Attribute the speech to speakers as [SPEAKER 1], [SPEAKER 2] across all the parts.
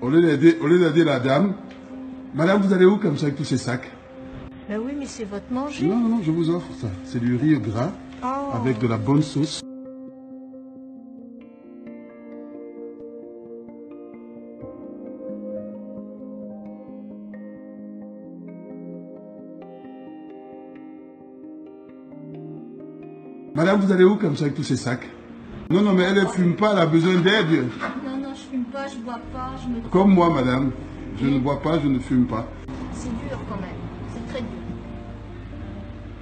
[SPEAKER 1] Au lieu d'aider, la dame, Madame, vous allez où comme ça avec tous ces sacs
[SPEAKER 2] Ben oui, mais c'est votre manger.
[SPEAKER 1] Non, non, non, je vous offre ça. C'est du riz gras
[SPEAKER 2] Oh.
[SPEAKER 1] avec de la bonne sauce. Madame, vous allez où comme ça avec tous ces sacs Non, non, mais elle ne fume pas, elle a besoin d'aide.
[SPEAKER 2] Fume pas, je bois pas, je me...
[SPEAKER 1] Comme moi, madame. Je ne bois pas, je ne fume pas.
[SPEAKER 2] C'est dur quand même, c'est très dur.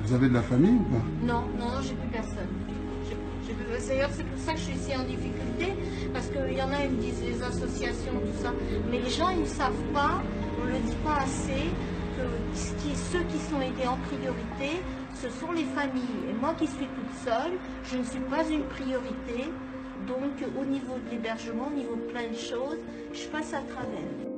[SPEAKER 1] Vous avez de la famille ou pas?
[SPEAKER 2] Non, non, non, j'ai plus personne. D'ailleurs, c'est pour ça que je suis ici en difficulté, parce qu'il y en a, ils me disent les associations, tout ça. Mais les gens, ils ne savent pas, on ne le dit pas assez, que ce qui- ceux qui sont aidés en priorité, ce sont les familles. Et moi qui suis toute seule, je ne suis pas une priorité. Donc, au niveau de l'hébergement, au niveau de plein de choses, je passe à travers.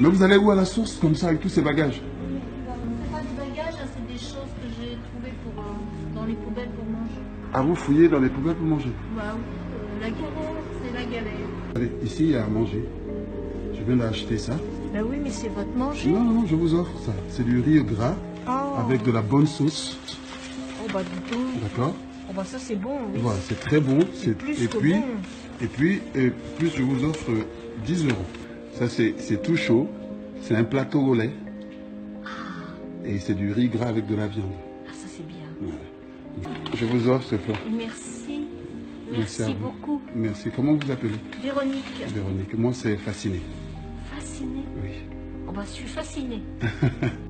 [SPEAKER 1] Mais vous allez où à la source comme ça avec tous ces bagages
[SPEAKER 2] C'est pas des bagages, hein, c'est des choses que j'ai trouvées pour, euh, dans les poubelles pour manger.
[SPEAKER 1] À vous fouiller dans les poubelles pour manger.
[SPEAKER 2] Bah oui, euh, la galère, c'est la galère.
[SPEAKER 1] Allez, ici il y a à manger. Je viens d'acheter ça.
[SPEAKER 2] Bah oui, mais c'est votre manger.
[SPEAKER 1] Non, non, non, je vous offre ça. C'est du riz gras
[SPEAKER 2] Oh,
[SPEAKER 1] avec de la bonne sauce.
[SPEAKER 2] oh bah du tout.
[SPEAKER 1] D'accord
[SPEAKER 2] Oh bah ça c'est bon, oui.
[SPEAKER 1] Voilà, c'est très bon. C'est
[SPEAKER 2] plus
[SPEAKER 1] et
[SPEAKER 2] que
[SPEAKER 1] puis,
[SPEAKER 2] bon.
[SPEAKER 1] et puis, et plus je vous offre 10 euros. Ça c'est c'est tout chaud. C'est un plateau au lait. Et c'est du riz gras avec de la viande. Voilà. Je vous offre ce plat.
[SPEAKER 2] Merci.
[SPEAKER 1] Merci
[SPEAKER 2] beaucoup.
[SPEAKER 1] Merci. Comment vous appelez
[SPEAKER 2] Véronique,
[SPEAKER 1] Véronique. Moi c'est fasciné.
[SPEAKER 2] fascinée.
[SPEAKER 1] Oui.
[SPEAKER 2] Oh bah je suis fascinée.